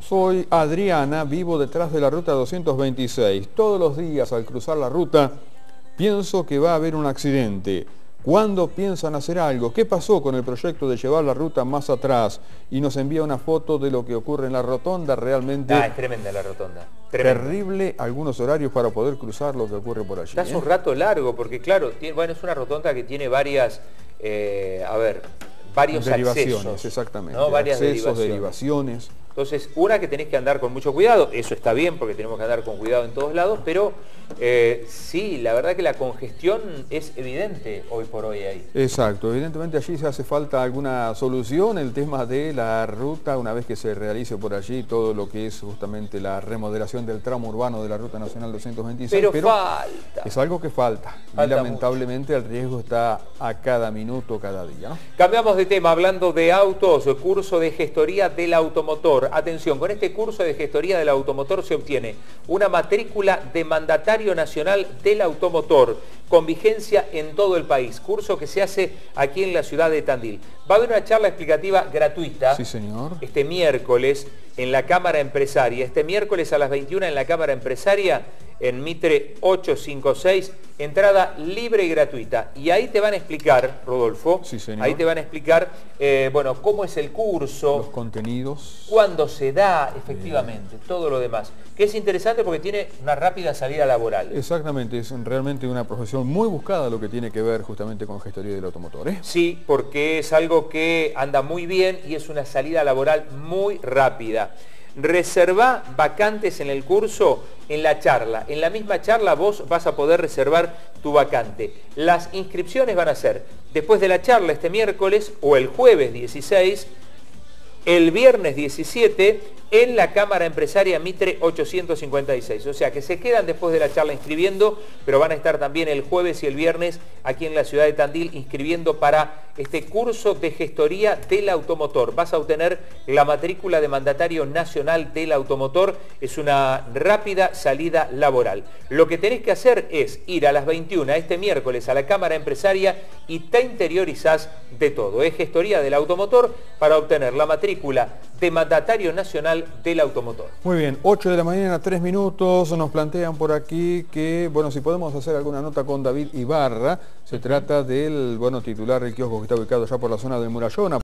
Soy Adriana, vivo detrás de la ruta 226. Todos los días al cruzar la ruta pienso que va a haber un accidente. ¿Cuándo piensan hacer algo? ¿Qué pasó con el proyecto de llevar la ruta más atrás? Y nos envía una foto de lo que ocurre en la rotonda, realmente... Ah, es tremenda la rotonda. Terrible algunos horarios para poder cruzar lo que ocurre por allí. Estás ¿eh? un rato largo, porque claro, bueno, es una rotonda que tiene varias, eh, a ver, varios derivaciones, exactamente. Varias derivaciones. Entonces, una que tenés que andar con mucho cuidado, eso está bien porque tenemos que andar con cuidado en todos lados, pero eh, sí, la verdad que la congestión es evidente hoy por hoy ahí. Exacto, evidentemente allí se hace falta alguna solución, el tema de la ruta, una vez que se realice por allí todo lo que es justamente la remodelación del tramo urbano de la Ruta Nacional 226. Pero, falta. Es algo que falta, y lamentablemente el riesgo está a cada minuto, cada día. Cambiamos de tema, hablando de autos, curso de gestoría del automotor. Atención, con este curso de gestoría del automotor se obtiene una matrícula de mandatario nacional del automotor con vigencia en todo el país. Curso que se hace aquí en la ciudad de Tandil. Va a haber una charla explicativa gratuita sí, señor. este miércoles en la Cámara Empresaria. Este miércoles a las 21 en la Cámara Empresaria en Mitre 856, entrada libre y gratuita. Y ahí te van a explicar, Rodolfo, ahí te van a explicar, eh, bueno, cómo es el curso. Los contenidos. Cuándo se da, efectivamente, todo lo demás. Que es interesante porque tiene una rápida salida laboral. Exactamente, es realmente una profesión muy buscada lo que tiene que ver justamente con gestoría del automotor. ¿eh? Sí, porque es algo que anda muy bien y es una salida laboral muy rápida. Reserva vacantes en el curso en la charla. En la misma charla vos vas a poder reservar tu vacante. Las inscripciones van a ser después de la charla este miércoles o el jueves 16, el viernes 17 en la Cámara Empresaria Mitre 856. O sea que se quedan después de la charla inscribiendo, pero van a estar también el jueves y el viernes aquí en la ciudad de Tandil inscribiendo para este curso de gestoría del automotor. Vas a obtener la matrícula de mandatario nacional del automotor. Es una rápida salida laboral. Lo que tenés que hacer es ir a las 21 este miércoles a la Cámara Empresaria y te interiorizás de todo. Es gestoría del automotor para obtener la matrícula de mandatario nacional del automotor. Muy bien, 8 de la mañana, 3 minutos, nos plantean por aquí que, bueno, si podemos hacer alguna nota con David Ibarra, se trata del, bueno, titular del kiosco que está ubicado ya por la zona de Murallona.